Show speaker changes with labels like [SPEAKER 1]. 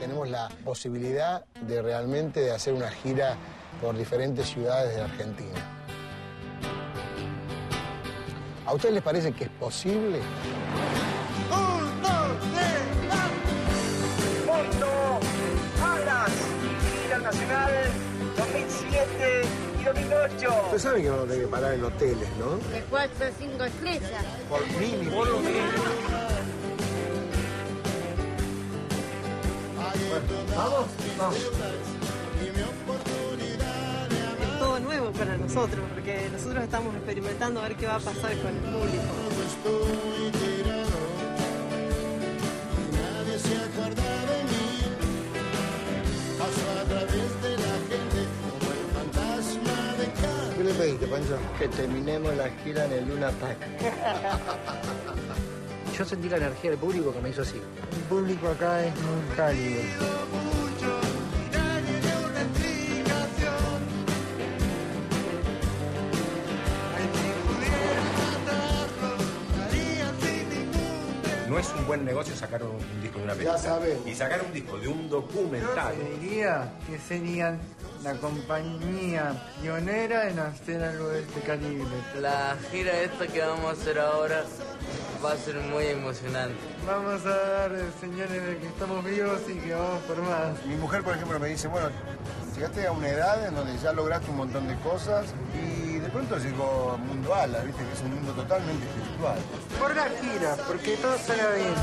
[SPEAKER 1] tenemos la posibilidad de realmente de hacer una gira por diferentes ciudades de Argentina. ¿A ustedes les parece que es posible?
[SPEAKER 2] Un, dos, tres, ¡vamos! Fondo, Alas, Gira Nacional 2007 y 2008.
[SPEAKER 1] Ustedes saben que vamos a tener que parar en hoteles, ¿no?
[SPEAKER 3] De cuatro o cinco estrellas.
[SPEAKER 1] Por mínimo.
[SPEAKER 2] Por lo menos.
[SPEAKER 1] ¿Vamos? Vamos.
[SPEAKER 4] Es todo nuevo para nosotros, porque nosotros estamos experimentando a ver qué va a pasar con el público.
[SPEAKER 1] ¿Qué le pediste, Pancho?
[SPEAKER 5] Que terminemos la gira en el Luna Park. Yo sentí la energía del público que me hizo así.
[SPEAKER 6] El público acá es muy cálido.
[SPEAKER 7] No es un buen negocio sacar un, un disco de una película.
[SPEAKER 1] sabemos.
[SPEAKER 7] Y sacar un disco de un
[SPEAKER 6] Yo
[SPEAKER 7] documental.
[SPEAKER 6] te diría que serían la compañía pionera en hacer algo de este calibre.
[SPEAKER 8] La gira esta que vamos a hacer ahora va a ser muy emocionante.
[SPEAKER 6] Vamos a dar señales de que estamos vivos y que vamos por más.
[SPEAKER 1] Mi mujer, por ejemplo, me dice, bueno, llegaste a una edad en donde ya lograste un montón de cosas y de pronto llegó Mundo Ala, viste que es un mundo totalmente espiritual.
[SPEAKER 6] Por la gira, porque todo será bien.